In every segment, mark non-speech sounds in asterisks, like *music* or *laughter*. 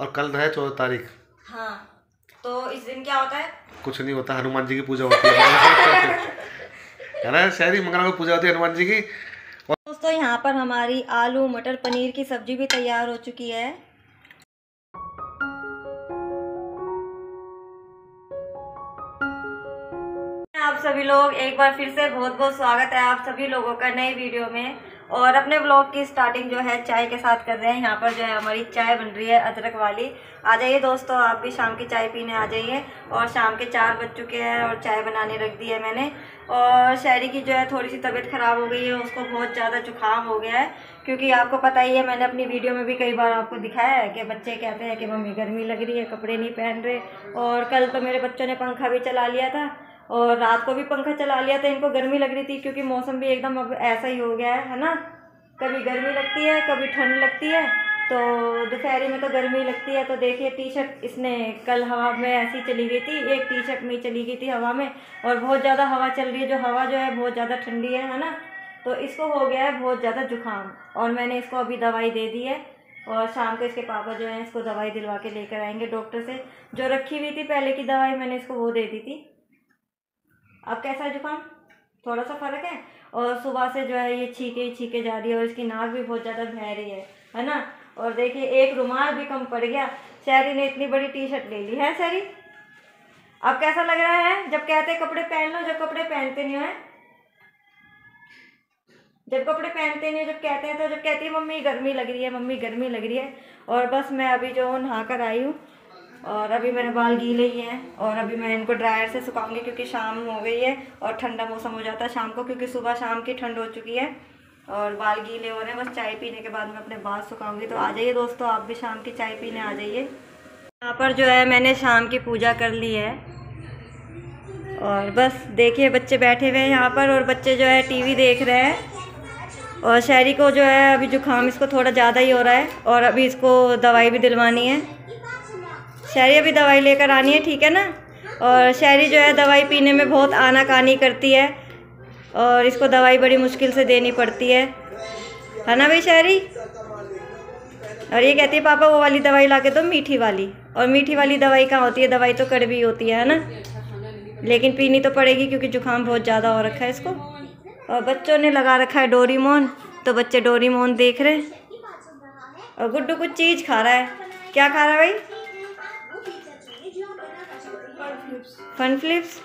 और कल है चौदह तारीख? हाँ तो इस दिन क्या होता है? कुछ नहीं होता हनुमान जी की पूजा होती है। *laughs* है ना शहरी मंगला को पूजा होती है हनुमान जी की। दोस्तों यहाँ पर हमारी आलू मटर पनीर की सब्ज़ी भी तैयार हो चुकी है। आप सभी लोग एक बार फिर से बहुत बहुत स्वागत है आप सभी लोगों का नए वीडियो में। और अपने ब्लॉग की स्टार्टिंग जो है चाय के साथ कर रहे हैं। यहाँ पर जो है हमारी चाय बन रही है अदरक वाली। आ जाइए दोस्तों, आप भी शाम की चाय पीने आ जाइए। और शाम के चार बज चुके हैं और चाय बनाने रख दी है मैंने। और शहरी की जो है थोड़ी सी तबीयत ख़राब हो गई है, उसको बहुत ज़्यादा जुकाम हो गया है। क्योंकि आपको पता ही है, मैंने अपनी वीडियो में भी कई बार आपको दिखाया है कि बच्चे कहते हैं कि मम्मी गर्मी लग रही है, कपड़े नहीं पहन रहे। और कल तो मेरे बच्चों ने पंखा भी चला लिया था। और रात को भी पंखा चला लिया था इनको गर्मी लग रही थी, क्योंकि मौसम भी एकदम अब ऐसा ही हो गया है है ना? कभी गर्मी लगती है, कभी ठंड लगती है तो दोपहरी में तो गर्मी लगती है तो देखिए टी शर्ट इसने कल हवा में ऐसी चली गई थी, एक टी शर्ट में चली गई थी हवा में, और बहुत ज़्यादा हवा चल रही है, जो हवा जो है बहुत ज़्यादा ठंडी है है ना? तो इसको हो गया है बहुत ज़्यादा जुकाम, और मैंने इसको अभी दवाई दे दी है, और शाम को इसके पापा जो है इसको दवाई दिलवा के लेकर आएँगे डॉक्टर से। जो रखी हुई थी पहले की दवाई मैंने इसको वो दे दी थी। अब कैसा है जुकाम? थोड़ा सा फ़र्क है? और सुबह से जो है ये छीके छीके जा रही है और इसकी नाक भी बहुत ज़्यादा बह रही है है ना? और देखिए, एक रुमाल भी कम पड़ गया। शहरी ने इतनी बड़ी टी शर्ट ले ली, है शहरी? अब कैसा लग रहा है? जब कहते कपड़े पहन लो, जब कपड़े पहनते नहीं है जब कपड़े पहनते नहीं जब कहते हैं तो जब कहती है, मम्मी, गर्मी लग रही है, मम्मी, गर्मी लग रही है। और बस मैं अभी जो नहा कर आई हूँ। और अभी मेरे बाल गीले ही हैं और अभी मैं इनको ड्रायर से सुखाऊँगी क्योंकि शाम हो गई है और ठंडा मौसम हो जाता है शाम को क्योंकि सुबह शाम की ठंड हो चुकी है और बाल गीले हो रहे हैं, बस चाय पीने के बाद मैं अपने बाल सुखाऊँगी। तो आ जाइए दोस्तों, आप भी शाम की चाय पीने आ जाइए। यहाँ पर जो है मैंने शाम की पूजा कर ली है। और बस देखिए, बच्चे बैठे हुए हैं यहाँ पर और बच्चे जो है टीवी देख रहे हैं। और शहरी को जो है अभी जुकाम इसको थोड़ा ज़्यादा ही हो रहा है और अभी इसको दवाई भी दिलवानी है। शहरी अभी दवाई लेकर आनी है, ठीक है ना? और शहरी जो है, दवाई पीने में बहुत आनाकानी करती है और इसको दवाई बड़ी मुश्किल से देनी पड़ती है। है ना भाई शहरी? और ये कहती है, पापा, वो वाली दवाई ला के दो, मीठी वाली। और मीठी वाली दवाई कहाँ होती है? दवाई तो कड़वी होती है ना? लेकिन पीनी तो पड़ेगी क्योंकि जुकाम बहुत ज़्यादा हो रखा है इसको। और बच्चों ने लगा रखा है डोरीमोन तो बच्चे डोरीमोन देख रहे हैं। और गुड्डू कुछ चीज़ खा रहा है। क्या खा रहा है भाई? फन फ्लिप्स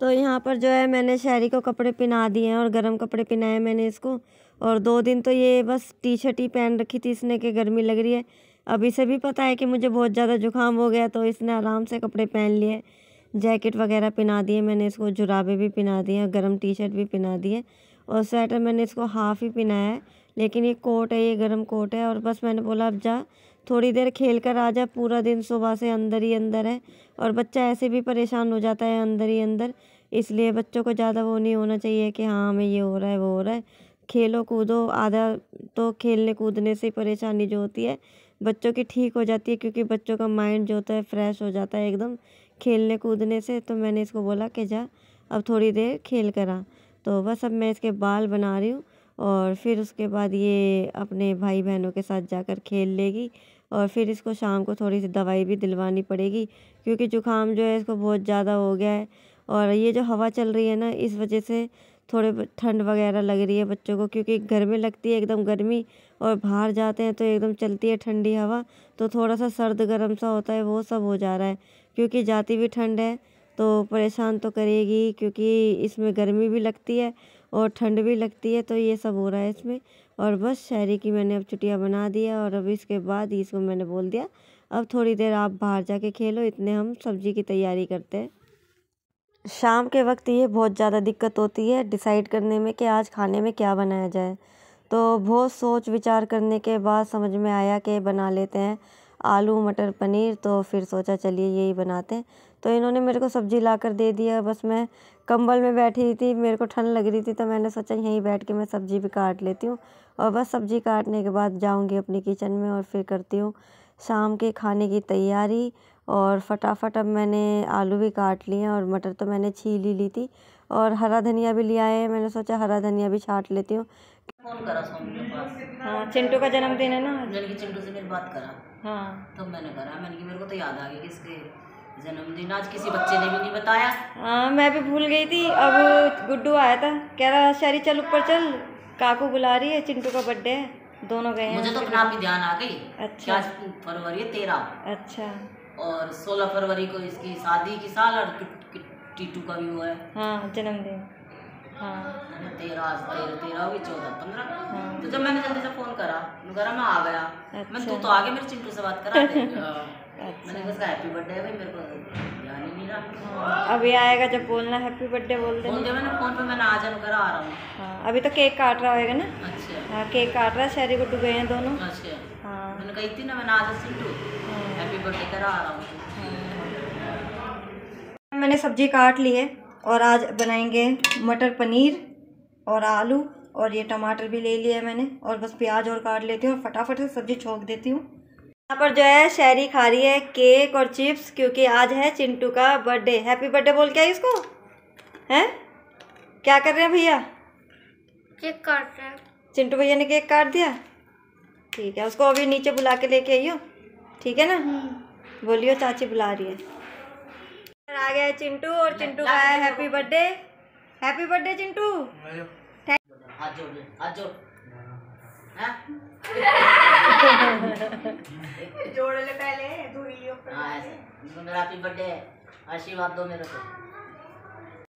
तो यहाँ पर जो है मैंने शहरी को कपड़े पहना दिए हैं और गर्म कपड़े पहनाए मैंने इसको। और दो दिन तो ये बस टी शर्ट ही पहन रखी थी इसने कि गर्मी लग रही है। अब इसे भी पता है कि मुझे बहुत ज़्यादा जुकाम हो गया तो इसने आराम से कपड़े पहन लिए जैकेट वगैरह पहना दिए मैंने इसको, जुराबे भी पहना दिए गर्म टी शर्ट भी पहना दिए और स्वेटर मैंने इसको हाफ़ ही पहनाया है, लेकिन ये कोट है, ये गर्म कोट है। और बस मैंने बोला, अब जा थोड़ी देर खेल कर आ जाए पूरा दिन सुबह से अंदर ही अंदर है। और बच्चा ऐसे भी परेशान हो जाता है अंदर ही अंदर, इसलिए बच्चों को ज़्यादा वो नहीं होना चाहिए कि हाँ हमें ये हो रहा है, वो हो रहा है। खेलो कूदो, आधा तो खेलने कूदने से परेशानी जो होती है, बच्चों की ठीक हो जाती है, क्योंकि बच्चों का माइंड जो होता है फ्रेश हो जाता है एकदम। खेलने कूदने से तो मैंने इसको बोला कि जा, अब थोड़ी देर खेल कर तो बस अब मैं इसके बाल बना रही हूँ और फिर उसके बाद ये अपने भाई बहनों के साथ जाकर खेल लेगी। और फिर इसको शाम को थोड़ी सी दवाई भी दिलवानी पड़ेगी, क्योंकि ज़ुकाम जो है इसको बहुत ज़्यादा हो गया है। और ये जो हवा चल रही है ना, इस वजह से थोड़े ठंड वगैरह लग रही है बच्चों को, क्योंकि गर्मी लगती है एकदम गर्मी और बाहर जाते हैं तो एकदम चलती है ठंडी हवा तो थोड़ा सा सर्द गर्म सा होता है, वो सब हो जा रहा है। क्योंकि जाती भी ठंड है तो परेशान तो करेगी क्योंकि इसमें गर्मी भी लगती है और ठंड भी लगती है तो ये सब हो रहा है इसमें। और बस शहरी की मैंने अब छुट्टियाँ बना दिया और अब इसके बाद इसको मैंने बोल दिया, अब थोड़ी देर आप बाहर जाके खेलो, इतने हम सब्ज़ी की तैयारी करते हैं। शाम के वक्त ये बहुत ज़्यादा दिक्कत होती है डिसाइड करने में कि आज खाने में क्या बनाया जाए। तो बहुत सोच विचार करने के बाद समझ में आया कि बना लेते हैं आलू, मटर, पनीर तो फिर सोचा चलिए यही बनाते हैं। तो इन्होंने मेरे को सब्ज़ी ला कर दे दिया। बस मैं कंबल में बैठी थी मेरे को ठंड लग रही थी तो मैंने सोचा यहीं बैठ के मैं सब्ज़ी भी काट लेती हूँ और बस सब्ज़ी काटने के बाद जाऊँगी अपनी किचन में और फिर करती हूँ शाम के खाने की तैयारी और फटाफट अब मैंने आलू भी काट लिए और मटर तो मैंने छील ही ली थी और हरा धनिया भी लिया है। मैंने सोचा हरा धनिया भी छाट लेती हूँ। फ़ोन करा सोनू के पास। हाँ चिंटू का जन्मदिन है ना। मैंने चिंटू से मेरी बात करा। हाँ। तब मैंने करा मैंने कि मेरे को तो याद आ गया कि इसके जन्मदिन आज किसी बच्चे ने भी नहीं बताया। हाँ मैं भी भूल गई थी। अब गुड्डू आया था। कह रहा शहरी चल ऊपर चल। काकू बुला रही है चिंटू का बर्थडे है। दोनों गए मुझे तो अपना भी ध्यान आ गई अच्छा। आज फरवरी है तेरह। अच्छा। और सोलह फरवरी को इसकी शादी की साल और टीटू का भी हुआ है। हाँ जन्मदिन। हाँ। मैंने तेरह आज तेरह तेरह होगी चौदह पंद्रह। हाँ। तो जब मैंने जल्दी से फ़ोन करा करा मैं आ गया। मैं तू अच्छा। तो आगे मेरे चिंटू से बात करा दे। *laughs* हाँ। मैंने अच्छा उसका हैप्पी बर्थडे भाई मेरे को ध्यान ही नहीं रहा। हाँ, अभी आएगा जब बोलना हैप्पी बर्थडे बोल देना। मैंने फ़ोन पे मैंने आ जाने करा आ रहा हूँ। हाँ। अभी तो केक काट रहा होगा ना? अच्छा। हाँ केक काट रहा है शहरी गुड्डू गए हैं दोनों। अच्छा। हाँ। मैंने कही थी ना मैंने आ जा चिंटू। हाँ। हैप्पी बर्थडे करा आ रहा हूँ। मैंने सब्ज़ी काट ली है। और आज बनाएँगे मटर पनीर और आलू और ये टमाटर भी ले लिया है मैंने और बस प्याज और काट लेती हूँ और फटाफट से सब्ज़ी छोंक देती हूँ। यहाँ पर जो है शहरी खा रही है केक और चिप्स क्योंकि आज है चिंटू का बर्थडे। हैप्पी बर्थडे बोल के आई इसको हैं? क्या कर रहे हैं भैया? केक काट रहे हैं। चिंटू भैया ने केक काट दिया? ठीक है उसको अभी नीचे बुला के लेके आइयो। ठीक है ना? बोलियो चाची बुला रही है। आ गया है चिंटू और चिंटू का है happy birthday. Happy birthday Chintu. हाथ जोड़ ले हाथ जोड़। हाँ? *laughs* जोड़ ले पहले हाँ हैप्पी बर्थडे आशीर्वाद दो मेरे को।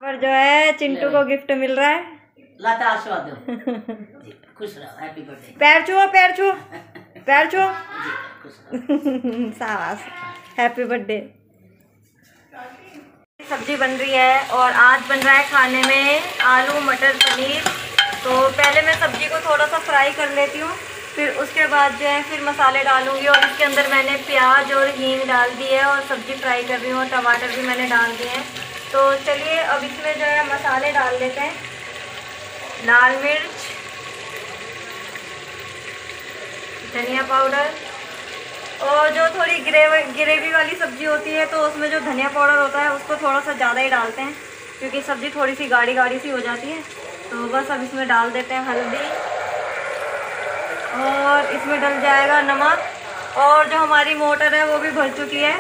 पर जो है चिंटू को गिफ्ट मिल रहा है। लाता आशीर्वाद दो। *laughs* खुश रहो हैप्पी बर्थडे पैर छुओ पैर छुओ। *laughs* पैर छुओ। खुश रहो। सास हैप्पी बर्थडे सब्ज़ी बन रही है और आज बन रहा है खाने में आलू, मटर, पनीर। तो पहले मैं सब्ज़ी को थोड़ा सा फ्राई कर लेती हूँ, फिर उसके बाद जो है, फिर मसाले डालूँगी और इसके अंदर मैंने प्याज और हींग डाल दी है और सब्ज़ी फ्राई कर रही हूँ और टमाटर भी मैंने डाल दिए हैं। तो चलिए, अब इसमें जो है, मसाले डाल लेते हैं। लाल मिर्च, धनिया पाउडर और जो थोड़ी ग्रेवी ग्रेवी वाली सब्ज़ी होती है तो उसमें जो धनिया पाउडर होता है, उसको थोड़ा सा ज़्यादा ही डालते हैं, क्योंकि सब्ज़ी थोड़ी सी गाढ़ी गाढ़ी सी हो जाती है। तो बस अब इसमें डाल देते हैं हल्दी। और इसमें डल जाएगा नमक। और जो हमारी मोटर है, वो भी भर चुकी है।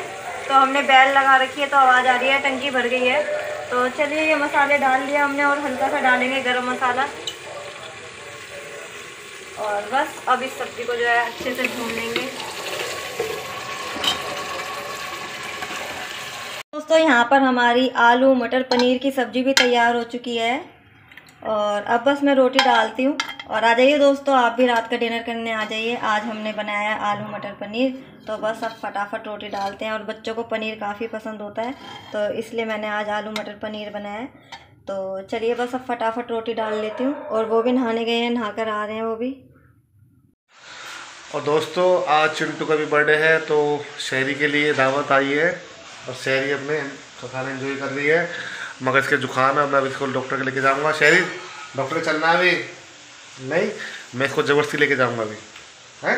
तो हमने बैल लगा रखी है तो आवाज़ आ रही है, टंकी भर गई है। तो चलिए, ये मसाले डाल दिया हमने, और हल्का सा डालेंगे गरम मसाला। और बस, अब इस सब्ज़ी को जो है, अच्छे से भून लेंगे। दोस्तों, यहाँ पर हमारी आलू, मटर, पनीर की सब्ज़ी भी तैयार हो चुकी है। और अब बस मैं रोटी डालती हूँ। और आ जाइए दोस्तों, आप भी रात का डिनर करने आ जाइए। आज हमने बनाया आलू, मटर, पनीर। तो बस अब फटाफट रोटी डालते हैं। और बच्चों को पनीर काफ़ी पसंद होता है तो इसलिए मैंने आज आलू, मटर, पनीर बनाया तो चलिए बस अब फटाफट रोटी डाल लेती हूँ। और वो भी नहाने गए हैं नहा आ रहे हैं वो भी। और दोस्तों, आज चिंटू का भी बर्थडे है तो शहरी के लिए दावत आई है। और शहरी अपने खाना एंजॉय कर रही है। मगर इसके जुकाम है मैं अब इसको डॉक्टर के लेके जाऊँगा। शहरी डॉक्टर चलना अभी? नहीं मैं इसको ज़बरदस्ती लेके जाऊँगा अभी। है?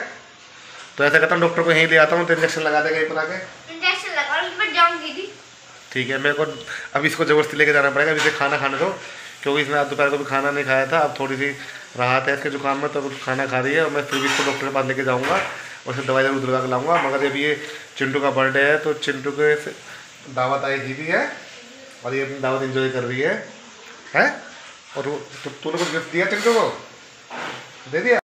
तो ऐसा करता हूँ डॉक्टर को यहीं ले आता हूँ तो इंजेक्शन लगा देगा यहीं पर आके इंजेक्शन लगा ठीक है मेरे को अभी इसको ज़बरदस्ती लेके जाना पड़ेगा। अभी इसे खाना खाने दो क्योंकि इसने आज दोपहर को भी खाना नहीं खाया था। अब थोड़ी सी राहत है इसके जुकाम में तो अब खाना खा रही है। और मैं फिर भी इसको डॉक्टर के पास लेके जाऊँगा और उसे दवाई ज़रूर दिलवा के लाऊँगा। मगर जब ये चिंटू का बर्थडे है तो चिंटू के दावत आई भी है और ये अपनी दावत एंजॉय कर रही है। हैं? और तो तूने कुछ गिफ्ट दिया चिंटू को दे दिया?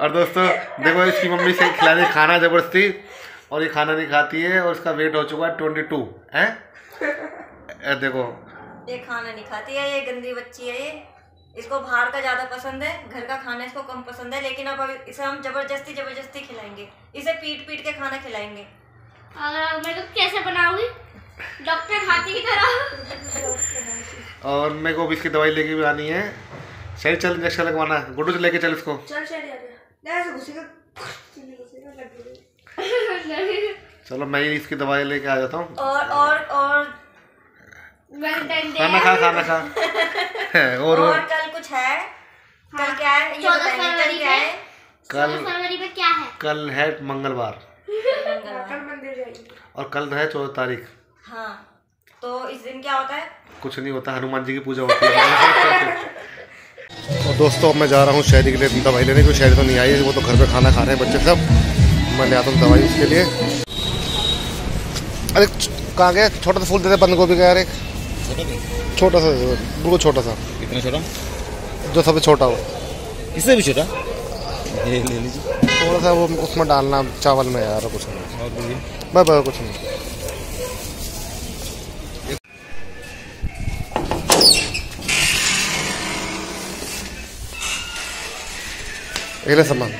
और दोस्तों, देखो इसकी मम्मी से खिलाने खाना ज़बरदस्ती, और ये खाना नहीं खाती है, और इसका वेट हो चुका है ट्वेंटी टू है देखो। ये खाना नहीं खाती है, ये गंदी बच्ची है ये। इसको बाहर का ज़्यादा पसंद है, घर का खाना इसको कम पसंद है, लेकिन अब इसे हम ज़बरदस्ती ज़बरदस्ती खिलाएँगे। इसे पीट पीट के खाना खिलाएँगे। अगर मेरे को कैसे बनाऊँगी डॉक्टर हाथी की तरह। और मेरे को भी इसकी दवाई लेके भी आनी है। सही चल इंजेक्शन लगवाना। है गुड्डू से लेके चल इसको। चल चल चलो मैं ही इसकी दवाई लेके आ जाता हूँ। और और और। खाना खा खाना खा। *laughs* और और। कल कुछ है? कल क्या है? चौदह फरवरी क्या है? कल फरवरी में क्या है? कल है मंगलवार। और कल है चौदह तारीख। हाँ तो इस दिन क्या होता है? कुछ नहीं होता हनुमान जी की पूजा होती है। *laughs* और दोस्तों अब मैं जा रहा हूँ शहरी के लिए दवाई लेने क्योंकि शहरी तो नहीं आई वो तो घर पे खाना खा रहे हैं बच्चे सब। मैं ले आता हूँ दवाई उसके लिए। अरे कहाँ गया? छोटा सा फूल देते बंद गोभी का यार एक। छोटा सा बिल्कुल छोटा सा। कितना छोटा? जो सबसे छोटा हो। इससे भी छोटा? ये ले लीजिए। थोड़ा सा वो उसमें डालना चावल में यार कुछ नहीं। और बोलिए। बस बस कुछ नहीं। ये ले सामान।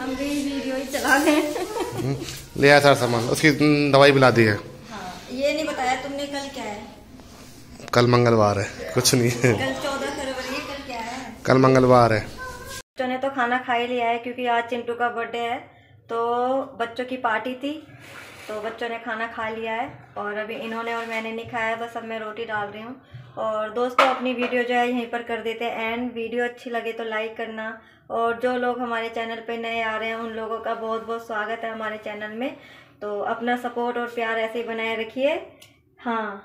हम भी वीडियो ही चला रहे हैं। ले आया सारा सामान। उसकी हम्म, दवाई भी ला दी है। हाँ ये नहीं बताया तुमने कल क्या है? कल मंगलवार है कुछ नहीं। है कल चौदह फरवरी कल क्या है? कल मंगलवार है। ने तो खाना खा ही लिया है, क्योंकि आज चिंटू का बर्थडे है। तो बच्चों की पार्टी थी तो बच्चों ने खाना खा लिया है। और अभी इन्होंने और मैंने नहीं खाया है बस अब मैं रोटी डाल रही हूँ। और दोस्तों, अपनी वीडियो जो है यहीं पर कर देते हैं एंड वीडियो अच्छी लगे तो लाइक करना। और जो लोग हमारे चैनल पे नए आ रहे हैं, उन लोगों का बहुत बहुत स्वागत है हमारे चैनल में। तो अपना सपोर्ट और प्यार ऐसे ही बनाए रखिए। हाँ।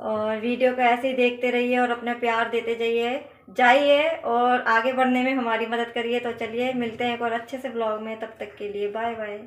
और वीडियो को ऐसे ही देखते रहिए और अपना प्यार देते जाइए। जाइए और आगे बढ़ने में हमारी मदद करिए। तो चलिए, मिलते हैं एक और अच्छे से ब्लॉग में। तब तक के लिए बाय बाय।